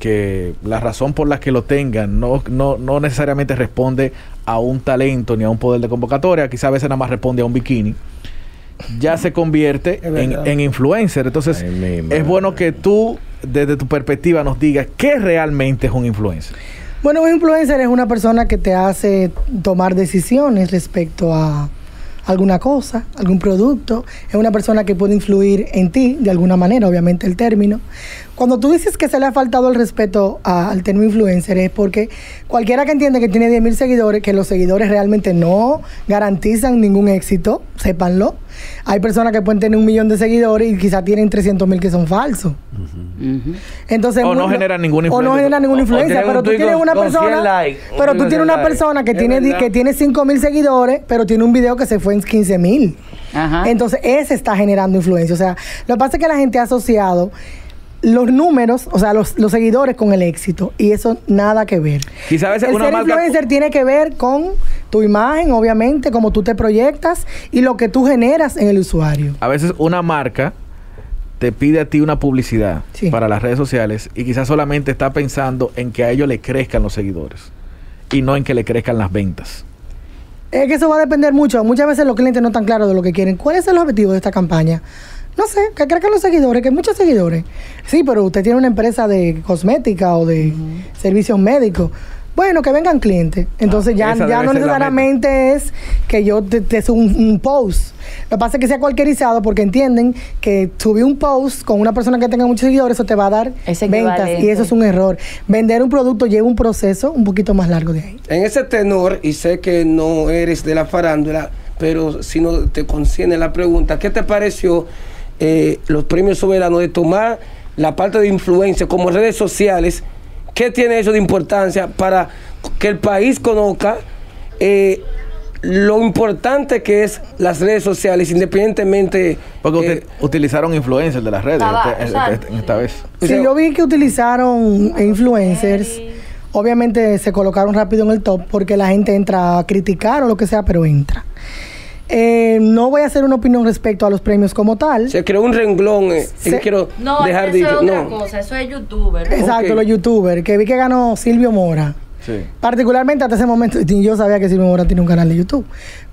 que la razón por la que lo tengan no, no, no necesariamente responde a un talento ni a un poder de convocatoria, quizás a veces nada más responde a un bikini, ya se convierte en, influencer. Entonces, Ay, es bueno que tú, desde tu perspectiva, nos digas qué realmente es un influencer. Bueno, un influencer es una persona que te hace tomar decisiones respecto a, alguna cosa, algún producto, es una persona que puede influir en ti de alguna manera, obviamente el término. Cuando tú dices que se le ha faltado el respeto a- al término influencer es porque cualquiera que entiende que tiene 10 mil seguidores, que los seguidores realmente no garantizan ningún éxito, sépanlo. Hay personas que pueden tener un millón de seguidores y quizás tienen 300 mil que son falsos. Entonces, O no generan ninguna O no influencia. generan ninguna O- o influencia, pero tú tienes una con 100 persona, pero tú tienes 100 una persona que Es tiene, verdad. que tiene 5 mil seguidores, pero tiene un video que se fue en 15 mil. Ajá. Entonces, ese está generando influencia. O sea, lo que pasa es que la gente ha asociado los números, o sea, los, los seguidores con el éxito. Y eso nada que ver. Quizá a veces el una ser marca- influencer tiene que ver con tu imagen, obviamente, cómo tú te proyectas y lo que tú generas en el usuario. A veces una marca te pide a ti una publicidad Sí. para las redes sociales y quizás solamente está pensando en que a ellos le crezcan los seguidores y no en que le crezcan las ventas. Es que eso va a depender mucho. Muchas veces los clientes no están claros de lo que quieren. ¿Cuál es el objetivo de esta campaña? No sé, que crezcan los seguidores, que hay muchos seguidores. Sí, pero usted tiene una empresa de cosmética o de servicios médicos. Bueno, que vengan clientes. Entonces ya, Ah, ya debe no necesariamente es que yo te, te suba un, un post. Lo que pasa es que sea cualquierizado porque entienden que subir un post con una persona que tenga muchos seguidores, eso te va a dar Es ventas. Y eso es un error. Vender un producto lleva un proceso un poquito más largo de ahí. En ese tenor, y sé que no eres de la farándula, pero si no te concierne la pregunta, ¿qué te pareció eh, los premios soberanos de tomar la parte de influencia como redes sociales? ¿Qué tiene eso de importancia para que el país conozca eh, lo importante que es las redes sociales, independientemente... Porque eh, uti- utilizaron influencers de las redes Ah, este- este- este- esta vez. O Sí, sea- yo vi que utilizaron influencers. Obviamente se colocaron rápido en el top porque la gente entra a criticar o lo que sea, pero entra. Eh, no voy a hacer una opinión respecto a los premios como tal. se creó un renglón, eh, Se- quiero No, dejar eso dicho. es otra no. cosa, eso es youtuber. Exacto, los youtubers, que vi que ganó Silvio Mora. Sí. Particularmente hasta ese momento, yo sabía que Silvio Mora tiene un canal de YouTube.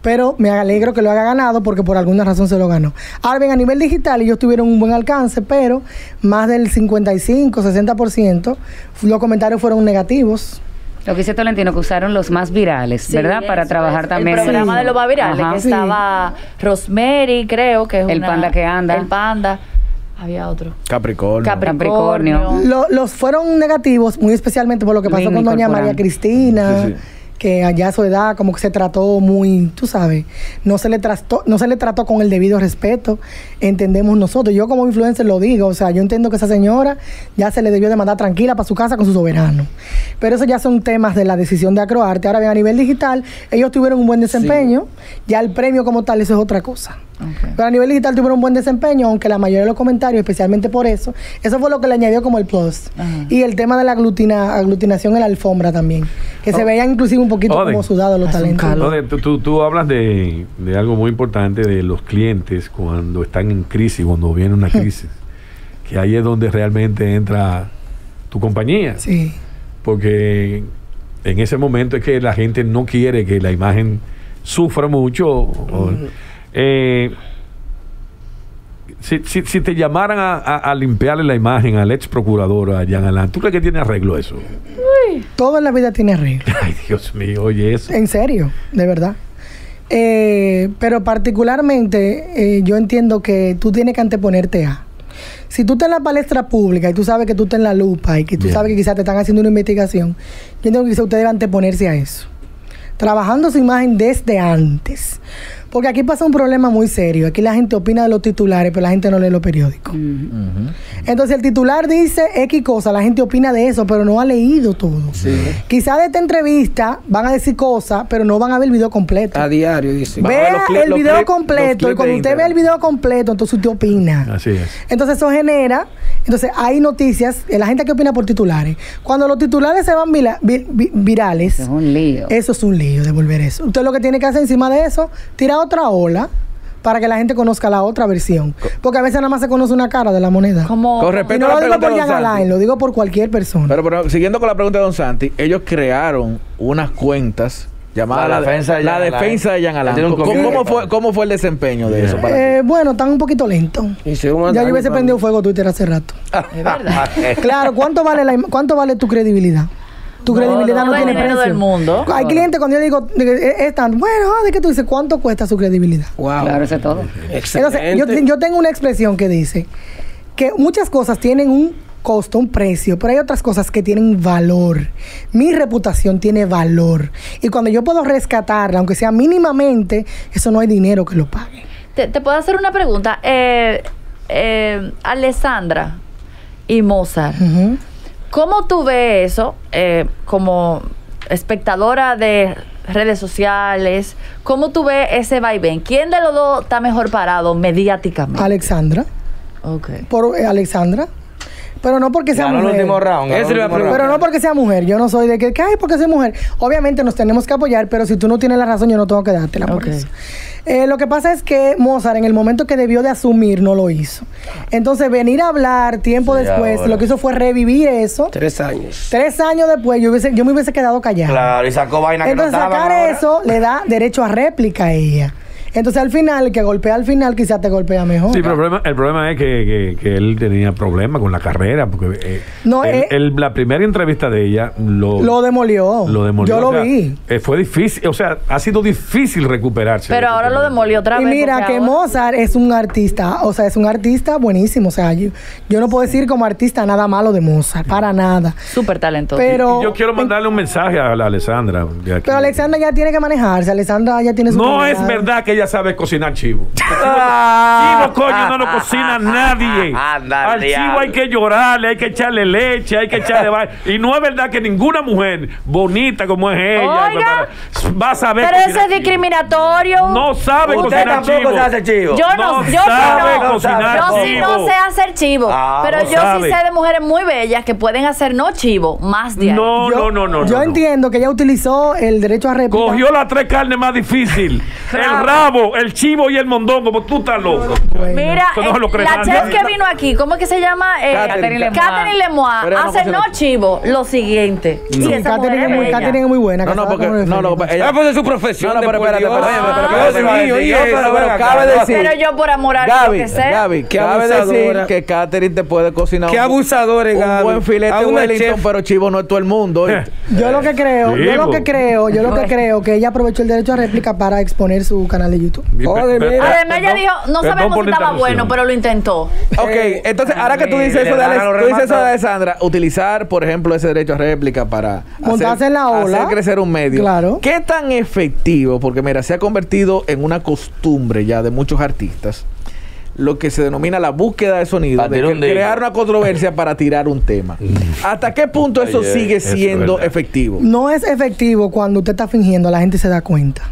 Pero me alegro que lo haya ganado porque por alguna razón se lo ganó. Ahora bien, a nivel digital ellos tuvieron un buen alcance, pero más del 55, 60%, los comentarios fueron negativos. Lo que dice Tolentino, que usaron los más virales, Sí, ¿verdad? Para trabajar es. también. El programa Sí. de los más virales, Ajá. que estaba Rosemary, creo que es El una- panda que anda. El panda. Había otro. Capricornio. Capricornio. Capricornio. Lo- los fueron negativos, muy especialmente por lo que pasó con doña. María Cristina, Sí, sí. Que allá a su edad como que se trató muy, tú sabes, no se le trató, no se le trató con el debido respeto, entendemos nosotros. Yo como influencer lo digo, o sea, yo entiendo que esa señora ya se le debió de mandar tranquila para su casa con su soberano. Pero eso ya son temas de la decisión de Acroarte. Ahora bien, a nivel digital, ellos tuvieron un buen desempeño, ya el premio como tal, eso es otra cosa. Pero a nivel digital tuvieron un buen desempeño, aunque la mayoría de los comentarios, especialmente por eso, eso fue lo que le añadió como el plus. Ajá. Y el tema de la aglutina, aglutinación en la alfombra también, que se veían inclusive un poquito como sudados los talentos. tú, tú- tú hablas de, de algo muy importante de los clientes cuando están en crisis, cuando viene una crisis, que ahí es donde realmente entra tu compañía, Sí. porque en ese momento es que la gente no quiere que la imagen sufra mucho. o- eh, si, si- si te llamaran a, a- a limpiarle la imagen al ex procurador, a Jean Alain, ¿tú crees que tiene arreglo eso? Todo en la vida tiene arreglo. Ay, Dios mío, oye eso. En serio, de verdad. Eh, pero particularmente eh, yo entiendo que tú tienes que anteponerte a. Si tú estás en la palestra pública y tú sabes que tú estás en la lupa y que tú Bien. sabes que quizás te están haciendo una investigación, yo entiendo que quizás usted debe anteponerse a eso. Trabajando su imagen desde antes. Porque aquí pasa un problema muy serio. Aquí la gente opina de los titulares, pero la gente no lee los periódicos. Entonces el titular dice X cosa, la gente opina de eso, pero no ha leído todo. Quizás de esta entrevista van a decir cosas, pero no van a ver el video completo. A diario, dice. Vea el video completo y cuando usted ve el video completo, entonces usted opina. Así es. Entonces eso genera, entonces hay noticias, eh, la gente que opina por titulares. Cuando los titulares se van vila- vi- vi- virales, Es un lío. eso es un lío devolver eso. Usted lo que tiene que hacer encima de eso, tirar otra ola para que la gente conozca la otra versión. Porque a veces nada más se conoce una cara de la moneda. Como, Con Y respecto no a lo digo por Jan. Alain, lo digo por cualquier persona. Pero, pero siguiendo con la pregunta de Don Santi, ellos crearon unas cuentas llamadas La la, defensa de la Jean Alain. defensa de ¿Cómo, fue, ¿Cómo fue el desempeño de eso para? Eh, bueno, están un poquito lentos. Ya yo hubiese prendido fuego Twitter hace rato. Es verdad. Claro, ¿cuánto vale, la, ¿cuánto vale tu credibilidad? Tu No, credibilidad no, no, tiene el dinero precio. del mundo. Hay clientes cuando yo digo, eh, es tan, bueno, ah, ¿de qué tú dices? ¿Cuánto cuesta su credibilidad? Wow. Claro, eso es todo. Excelente. Entonces, yo, yo tengo una expresión que dice que muchas cosas tienen un costo, un precio, pero hay otras cosas que tienen valor. Mi reputación tiene valor. Y cuando yo puedo rescatarla, aunque sea mínimamente, eso no hay dinero que lo pague. Te, te puedo hacer una pregunta. Eh, eh, Alessandra y Mozart, Ujú. ¿Cómo tú ves eso eh, como espectadora de redes sociales? ¿Cómo tú ves ese vaivén? ¿Quién de los dos está mejor parado mediáticamente? Alexandra, Ok. por eh, Alexandra, pero no porque sea Ganó el mujer. último round. ganó Ese el último round. Pero no porque sea mujer, yo no soy de que, que ay, porque soy mujer. Obviamente nos tenemos que apoyar, pero si tú no tienes la razón, yo no tengo que dártela por eso. Eh, lo que pasa es que Mozart, en el momento que debió de asumir, no lo hizo. Entonces, venir a hablar tiempo Sí, después, ahora. lo que hizo fue revivir eso. Tres años. Tres años después, yo, hubiese- yo me hubiese quedado callada. Claro, y sacó vaina que Entonces, no estaban sacar ahora. eso le da derecho a réplica a ella. Entonces, al final, el que golpea al final, quizás te golpea mejor. Sí, pero el problema, el problema es que, que- que él tenía problemas con la carrera, porque eh, No, él- eh, él- la primera entrevista de ella lo, Lo demolió. lo demolió. Yo lo o sea, vi. eh, fue difícil, o sea, ha sido difícil recuperarse. Pero ahora lo demolió otra Y vez. mira porque que ahora- Mozart es un artista, o sea, es un artista buenísimo. O sea, yo, yo no puedo decir como artista nada malo de Mozart, para nada. Súper talentoso. Pero, Y yo quiero mandarle un mensaje a la Alessandra. de aquí. pero Alexandra ya tiene que manejarse. Alexandra ya tiene su. No es verdad que ella sabe cocinar chivo. Ah. Chivo, coño, no lo cocina nadie. Anda, Al chivo hay que llorarle, hay que echarle leche, hay que echarle. Y no es verdad que ninguna mujer bonita como es ella Oiga. va a saber Pero eso es chivo. discriminatorio. No sabe Usted cocinar chivo. se hace chivo. Yo no, No yo sabe no. cocinar yo sí no sé hacer chivo. Ah, pero no yo sabe. sí sé de mujeres muy bellas que pueden hacer no chivo, más de ahí. No, Yo, no, no, no. yo no, no. entiendo que ella utilizó el derecho a réplica. Cogió las tres carnes más difíciles. el rabo, el chivo y el mondongo. Como tú estás loco. Bueno. Mira, no lo eh, la chef que vino aquí, ¿cómo es que se llama? Eh, Catherine. Catherine ella no Hace no chivo, lo siguiente. Sí, Y esa mujer Catherine es muy, bella. Catherine es muy buena. No, no, porque. un No, no, ella- Ah, pues es su profesión. No, no, pero de espérate, pero- cabe decir- yo por amor a Gaby, que sé. Gaby, cabe decir que Catherine te puede cocinar Qué un- abusadores, un Gaby. buen filete A una Wellington, pero chivo no es todo el mundo. Yo lo que creo, yo lo que creo, yo lo que creo que ella aprovechó el derecho a réplica para exponer su canal de YouTube. Joder, mira. Además, ella dijo, no sabemos si estaba bueno, pero lo intentó. Ok, entonces ahora que tú dices le eso de, Ale- tú dices eso de. Alessandra, utilizar, por ejemplo, ese derecho a réplica para Montarse en la ola. hacer crecer un medio. Claro. ¿Qué tan efectivo? Porque mira, se ha convertido en una costumbre ya de muchos artistas lo que se denomina la búsqueda de sonido, Para de tirar que- crear una controversia para tirar un tema. ¿Hasta qué punto eso sigue eso es siendo verdad. efectivo? No es efectivo cuando usted está fingiendo, la gente se da cuenta.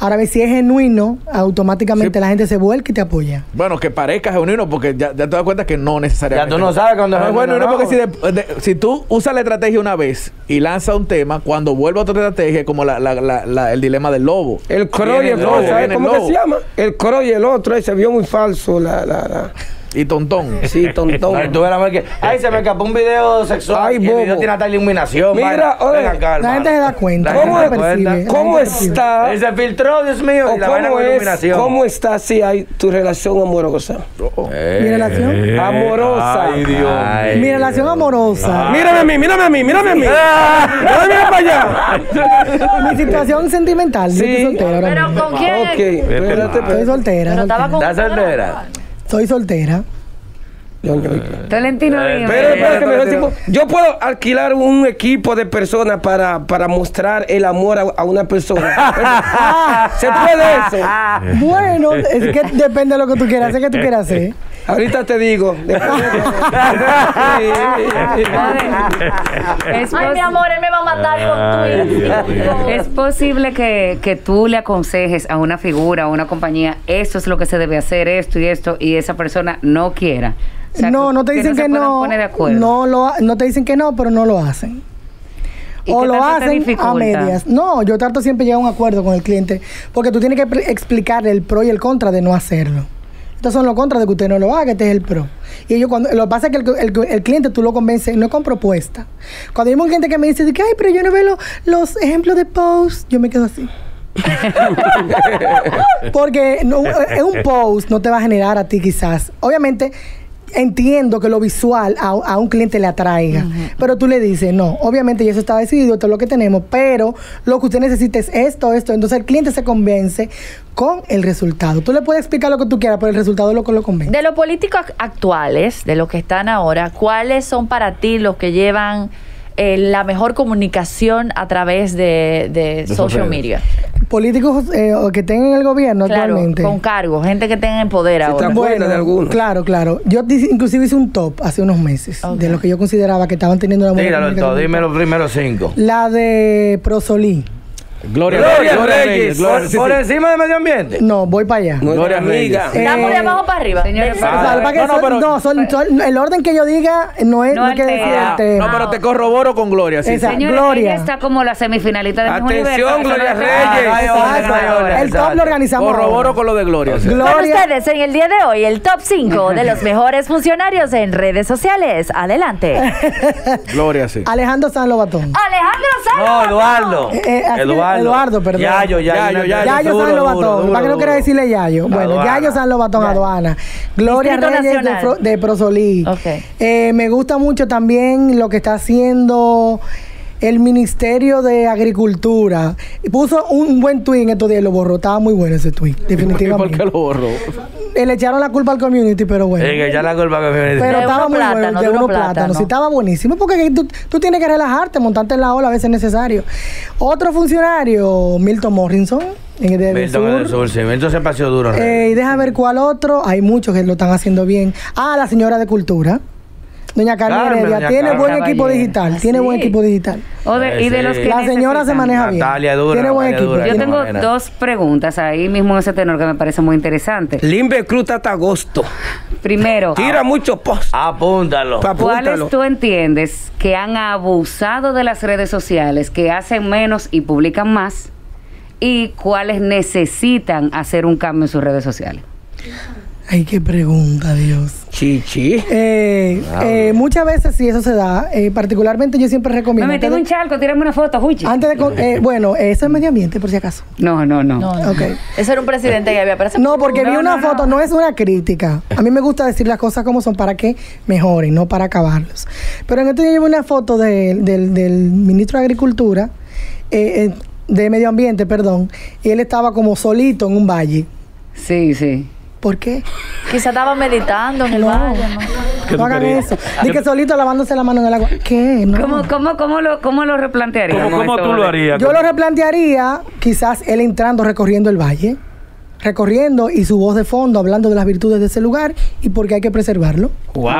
Ahora, ve, si es genuino, automáticamente Sí. la gente se vuelca y te apoya. Bueno, que parezca genuino, porque ya, ya te das cuenta que no necesariamente. Ya tú no sabes cuándo es No, genuino, bueno, no, no. porque si, de- de- si tú usas la estrategia una vez y lanzas un tema, cuando vuelve a otra estrategia, es como la- la- la- la- el dilema del lobo. El crow y el lobo, otro, ¿sabes el cómo que se llama? El crow y el otro, ese vio muy falso. La, la, la. Y tontón. Sí, Ay, tontón. tú verás, que, ay, se me escapó un video sexual. Ay, y el bobo. video tiene hasta iluminación. Mira, oye, Venga acá, La hermano. gente se da cuenta. ¿Cómo se percibe? ¿Cómo está? Él se filtró, Dios mío, o y la cómo, es, iluminación. ¿Cómo está si hay tu relación amorosa? Eh, Mi relación. Eh, Amorosa. Ay, Dios. Ay. Mi relación amorosa. Mírame a mí, mírame a mí, mírame a mí. Mírame mira para allá. Mi situación sentimental. Sí. estoy soltera Pero con quién. Ok, espérate, Estoy soltera. Pero estaba con. ¿Estás soltera? Soy soltera. Tolentino, Eh. Pero Pero, pero- tipo, yo puedo alquilar un equipo de personas para, para mostrar el amor a, a una persona. ¿Se puede eso? Bueno, es que depende de lo que tú quieras hacer, que tú quieras hacer. Ahorita te digo. Después- Ay, mi amor, él me va a matar con tu es posible que, que tú le aconsejes a una figura, a una compañía, esto es lo que se debe hacer, esto y esto, y esa persona no quiera. O sea, no, no te dicen que, no. poner de acuerdo. No, lo, no te dicen que no, pero no lo hacen. ¿Y O qué lo hacen a medias. No, yo trato siempre llegar a un acuerdo con el cliente, porque tú tienes que pl- explicarle el pro y el contra de no hacerlo. Estos son los contras de que usted no lo haga, este es el pro. Y ellos cuando, lo que pasa es que el, el- el cliente tú lo convences, no con propuesta. Cuando hay un cliente que me dice, ay, pero yo no veo lo- los ejemplos de post, yo me quedo así. Porque no, en un post no te va a generar a ti quizás. Obviamente, entiendo que lo visual a, a un cliente le atraiga. Pero tú le dices, no, obviamente ya eso está decidido, esto es lo que tenemos, pero lo que usted necesita es esto, esto. Entonces el cliente se convence con el resultado. Tú le puedes explicar lo que tú quieras, pero el resultado es lo que lo convence. De los políticos ac- actuales, de los que están ahora, ¿cuáles son para ti los que llevan eh, la mejor comunicación a través de, social media? Políticos eh, o que estén en el gobierno Claro, actualmente. con cargos, gente que tenga en poder Si ahora. de alguno. Claro, claro. Yo inclusive hice un top hace unos meses de los que yo consideraba que estaban teniendo una buena Tíralo comunicación todo, dime los primeros cinco. La de Prosolí. Gloria, Gloria Gloria Reyes, Reyes. por, Gloria- sí, por sí. encima del medio ambiente. No, voy para allá. Gloria amiga. Reyes. Eh, Estamos de abajo para arriba. Señores, Ah, no, no, pero- no, son- son- el orden que yo diga no es No no, quiere decir altera. altera. No, pero te corroboro con Gloria. Sí. Señores, Gloria. ella está como la semifinalista de Atención, Universo. Gloria Reyes. Ah, Exacto. orden, El top lo organizamos. Corroboro con lo de Gloria. sí. Con Gloria. ustedes en el día de hoy, el top 5 de los mejores funcionarios en redes sociales. Adelante. Gloria, sí. Alejandro San Lobatón. Alejandro No, Salva. Eduardo. Eduardo. Eduardo, perdón. Yayo, Yayo. Yayo, Yayo. Yayo duro, San Lobatón. duro, duro, para que no quiera duro. decirle Yayo. Bueno, Aduana. Yayo San Lobatón, aduana. Gloria Distrito Reyes de, de Prosolí. Ok. Eh, me gusta mucho también lo que está haciendo el Ministerio de Agricultura. Puso un buen tweet en estos días y lo borró. Estaba muy bueno ese tweet, ¿Y por qué definitivamente. lo borró? Eh, Le echaron la culpa al community, pero bueno. Que ya la culpa que me Pero De estaba uno muy plátano, bueno, de de uno uno plátano. plátano. Sí, estaba buenísimo. Porque tú, tú tienes que relajarte, montarte en la ola a veces es necesario. Otro funcionario, Milton Morrison, en el de Milton Sur. del Sur, sí. Milton se paseó duro. Eh, y deja ver cuál otro. Hay muchos que lo están haciendo bien. Ah, la señora de Cultura. Doña Carmen Carmen, Heredia. doña tiene Carmen. buen equipo Caballero. digital. Ah, tiene buen sí. equipo digital. O de- y de Sí. los que La señora se necesitan. maneja bien. Natalia Dura, Tiene buen Natalia equipo. Dura. Yo tengo manera. dos preguntas ahí mismo en ese tenor que me parece muy interesante. Limbe Cruz hasta agosto. Primero, Tira mucho post. Apúntalo. Pa- ¿cuáles apúntalo. tú entiendes que han abusado de las redes sociales, que hacen menos y publican más? ¿Y cuáles necesitan hacer un cambio en sus redes sociales? Ay, qué pregunta, Dios. Chichi. Eh, eh, muchas veces si eso se da, eh, particularmente yo siempre Me recomiendo. metí en un charco, tírame una foto, Juchi. antes de con- eh, bueno, eso es medio ambiente, por si acaso. No, no, no. No, no. Ok. Ese era un presidente que había. Parece No, porque vi una no, foto, no. es una crítica. A mí me gusta decir las cosas como son para que mejoren, no para acabarlos. Pero en esto yo llevo una foto de- del, del ministro de Agricultura, eh, eh, de Medio Ambiente, perdón, y él estaba como solito en un valle. Sí, sí. ¿Por qué? Quizá estaba meditando en el No. valle, ¿no? ¿Qué tú No hagan querías? eso. Di que solito lavándose la mano en el agua. ¿Qué? No. ¿Cómo, cómo, cómo, lo, cómo lo replantearíamos? ¿Cómo, cómo tú lo harías? Yo lo replantearía, quizás él entrando recorriendo el valle, recorriendo y su voz de fondo hablando de las virtudes de ese lugar y por qué hay que preservarlo. Wow.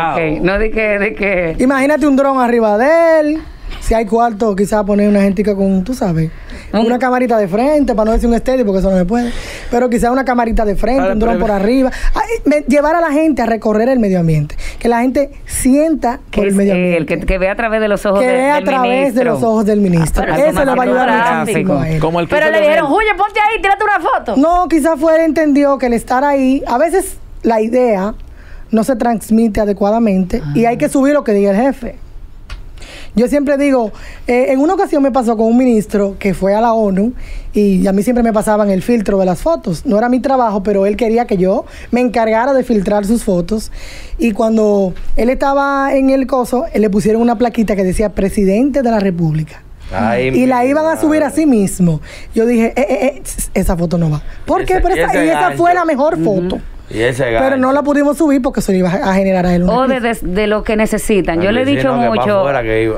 No de que, de que. Imagínate un dron arriba de él. Si hay cuarto, quizás poner una gentica con, tú sabes, Un- una camarita de frente, para no decir un estéreo, porque eso no se puede. Pero quizás una camarita de frente, un dron por arriba. Ay, me- llevar a la gente a recorrer el medio ambiente. Que la gente sienta que el es medio él, ambiente. que, que vea a través de los ojos que de- vea a del través de ministro. los ojos del ministro. Ah, pero Eso le va a ayudar muchísimo a él. Como el que Pero le dijeron, Julio, ponte ahí, tírate una foto. No, quizás fue él entendió que el estar ahí, a veces la idea no se transmite adecuadamente y hay que subir lo que diga el jefe. Yo siempre digo, eh, en una ocasión me pasó con un ministro que fue a la ONU y a mí siempre me pasaban el filtro de las fotos. No era mi trabajo, pero él quería que yo me encargara de filtrar sus fotos. Y cuando él estaba en el coso, le pusieron una plaquita que decía presidente de la República Ay, y la iban a subir madre. así mismo. Yo dije, eh, eh, eh, esa foto no va. ¿Por qué? Pero esa, y esa gancho. fue la mejor foto. Y ese Pero no la pudimos subir porque eso iba a generar a él una O de, de- de lo que necesitan. Yo le he dicho mucho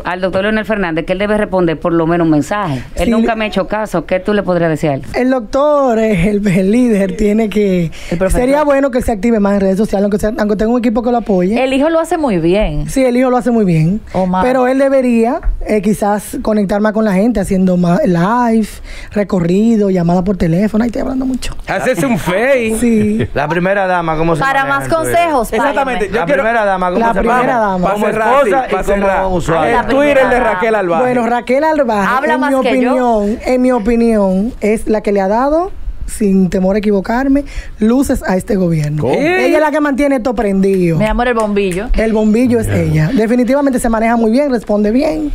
al doctor Leonel Fernández que él debe responder por lo menos un mensaje. Él Sí. nunca me ha hecho caso. ¿Qué tú le podrías decir a él? El doctor, el, el líder, tiene que... Sería bueno que él se active más en redes sociales, aunque, sea- aunque tenga un equipo que lo apoye. El hijo lo hace muy bien. Sí, el hijo lo hace muy bien. Omar. Pero él debería eh, quizás conectar más con la gente, haciendo más live, recorrido, llamada por teléfono. Ahí estoy hablando mucho. Haces un face. Sí. La primera dama, ¿cómo se Para más consejos, Exactamente. La Yo quiero- primera dama, ¿cómo La se primera dama. Como esposa y como usuario. La El Twitter primera de dama. Raquel Albaje. Bueno, Raquel Albaje, Habla en más mi que yo. opinión, en mi opinión, es la que le ha dado, sin temor a equivocarme, luces a este gobierno. ¿Cómo? Ella es la que mantiene esto prendido. Mi amor, el bombillo. El bombillo es ella. Definitivamente se maneja muy bien, responde bien.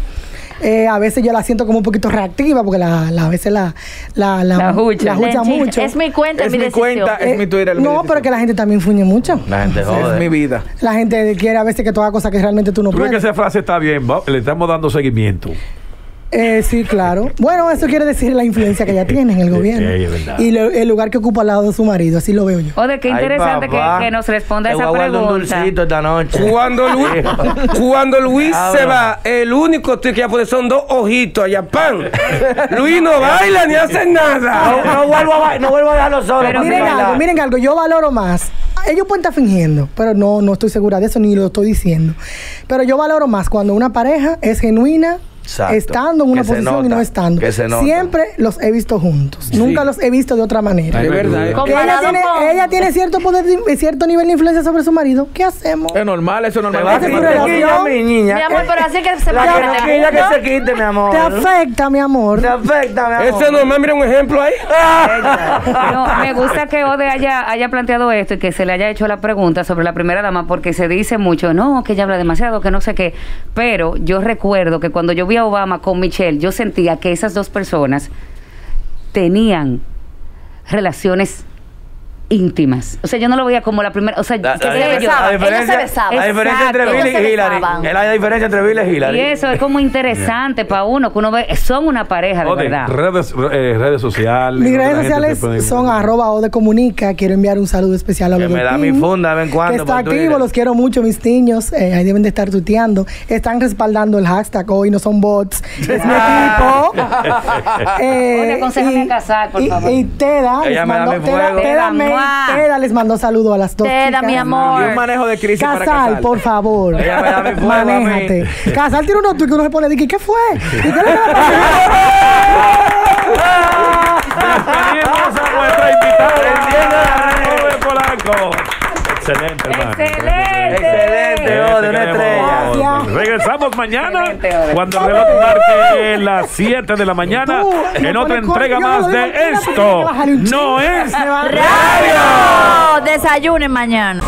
Eh, a veces yo la siento como un poquito reactiva porque la, la- a veces la, la, la, La jucha. la jucha Lenchín, mucho. Es mi cuenta, Es mi mi decisión. cuenta, es Eh, mi Twitter. no, pero que la gente también fuñe mucho. La gente Es mi vida. La gente quiere a veces que tú hagas cosas que realmente tú no Tú ves que puedes. esa frase está bien, le estamos dando seguimiento. Eh, sí, claro. Bueno, eso quiere decir la influencia que ella tiene en el gobierno. Eh, es verdad. y lo- el lugar que ocupa al lado de su marido, así lo veo yo. O de qué Ay, interesante que, papá. que nos responda esa voy a guardar un pregunta. dulcito esta noche. Cuando Luis, cuando Luis Habla. se va, el único que ya puede son dos ojitos allá, ¡pam! Luis no baila ni hace nada. No, no vuelvo a, no vuelvo a dejarlo solo. Pero miren bailar. algo, miren algo, yo valoro más. Ellos pueden estar fingiendo, pero no, no estoy segura de eso ni lo estoy diciendo. Pero yo valoro más cuando una pareja es genuina, Exacto. estando en una Que posición y no nota, estando. que se nota. Siempre los he visto juntos. Nunca los he visto de otra manera. De verdad. eh. Ella tiene, con- ella tiene cierto poder, de- cierto nivel de influencia sobre su marido. ¿Qué hacemos? Es normal, eso es Te normal. a es tu quitar relación. mi niña. Mi amor, pero así que se La va que que se quite, mi amor. Te afecta, mi amor. Te afecta, mi amor. Ese nomás, mira un ejemplo ahí. No, me gusta que Ode haya, haya planteado esto y que se le haya hecho la pregunta sobre la primera dama, porque se dice mucho, no, que ella habla demasiado, que no sé qué. Pero yo recuerdo que cuando yo vi Obama con Michelle, yo sentía que esas dos personas tenían relaciones íntimas. O sea, yo no lo veía como la primera. O sea, La, que la- la- yo. la Ellos se diferencia, besaban. la diferencia entre Exacto. Bill Ellos y se Hillary. besaban. Es la diferencia entre Bill y Hillary. Y eso es como interesante para uno, que uno ve, son una pareja de verdad. redes, eh, redes sociales. Mis redes sociales se son arroba o de comunica. Quiero enviar un saludo especial a Que los me del da mi funda de vez en cuando Que está activo, los quiero mucho, mis niños. eh, ahí deben de estar tuteando. Están respaldando el hashtag hoy, no son bots. Es mi equipo. Eh, Oye, aconséjame a casar, por y, favor. Y Teda, Ella me da mi fuego. Teda me- ¡mua! Teda les mandó saludo a las dos Teda, chicas. mi amor. Y un manejo de crisis para Casal, por favor. Ella me da mi fuego a mí. Manéjate. Casal tiene unos tweets que uno se pone de que, ¿qué fue? ¿Y qué le a nuestra Excelente, hermano. ¡Excelente! Excelente, Ode, una estrella. Gracias. Regresamos mañana Excelente, cuando el reloj marque las 7 de la mañana en otra entrega más de esto. No es ¡Radio! Desayunen mañana.